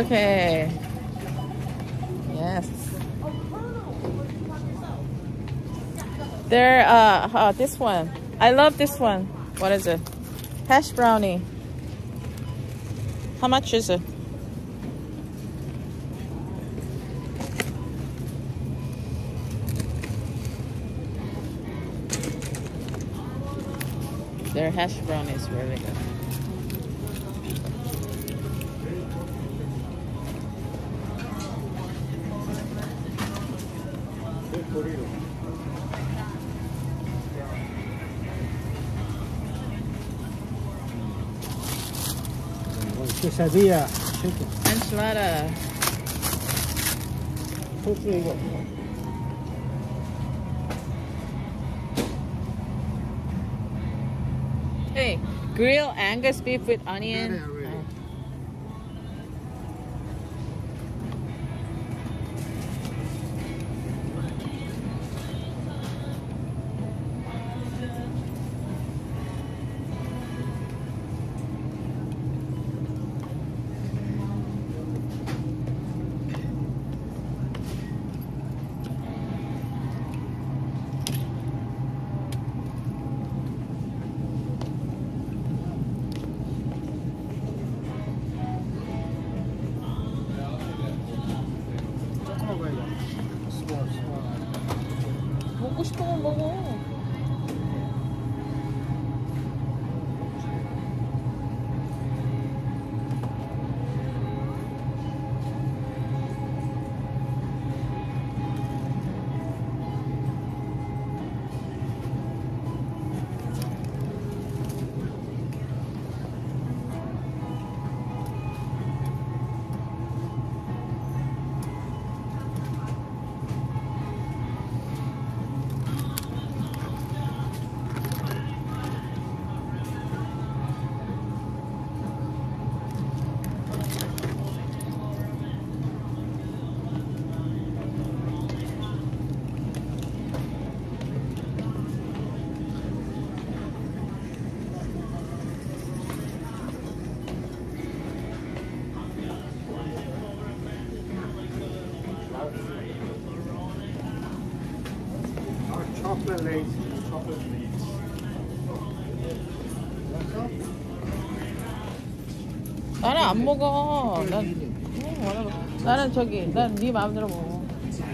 Okay. Yes. There, uh, uh, this one. I love this one. What is it? Hash brownie. How much is it? Their hash brownie is really good. Torero. quesadilla. Enchilada. Hey, grill Angus beef with onion. 아, chocolate lace. chocolate lace. 나는 안 먹어. 난. 나는 저기, 난 네 마음대로 먹어.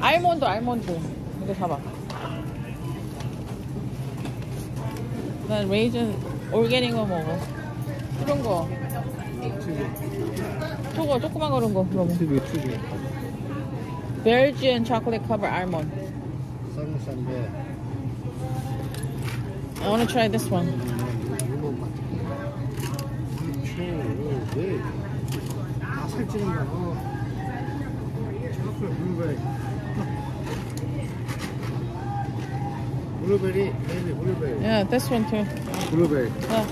알몬드, 알몬드. 이거 사봐. 난 레이즌 올게닌 거 먹어. 이런 거. 저거, 조그만 거런 거. 그러면. Belgian chocolate covered almond. I want to try this one. Blueberry. Yeah, this one too. Blueberry. Yeah.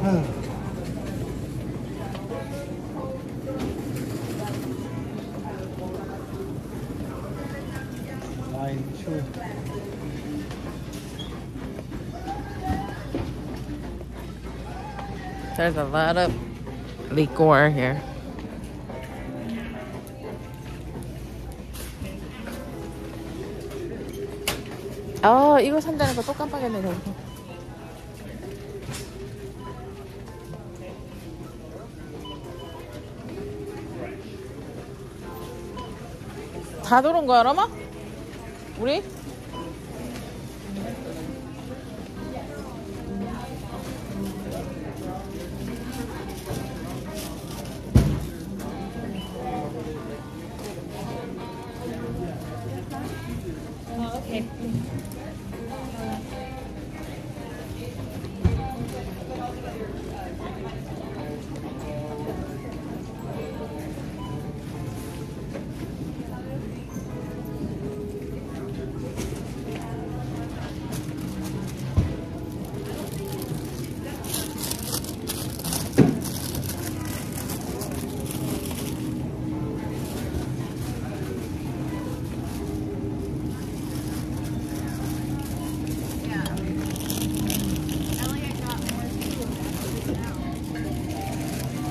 Oh. 아. 라인 추. There's a lot of liquor here. 아, 이거 산다는 거 또 깜빡했네, 저기. 다 들어온 거야, 라마? 우리? 오케이.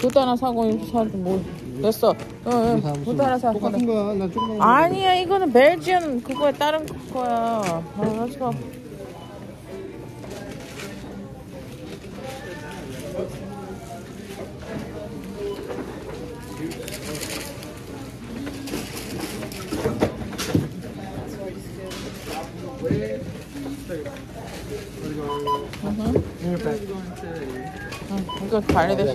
그것도 하나 사고 이거 사도 뭐 됐어. 응, 응. 그것도 하나 사. 똑같은 거야. 나 조금. 아니야 이거는 벨지언 그거에 다른 거야. 아, go. 응, Here, back. 응, 이거 발리데이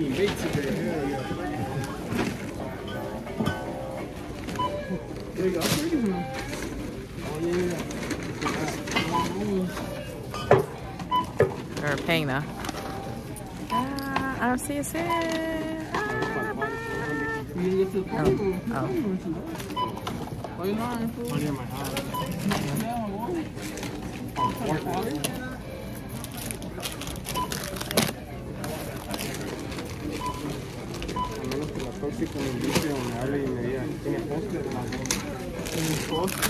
eating meat today. Yeah. There you go. Oh, yeah. Or paying though. Ah, I don't see a cent. Oh. oh. este con el bicho me y me ¿tiene postre ¿Tiene postre?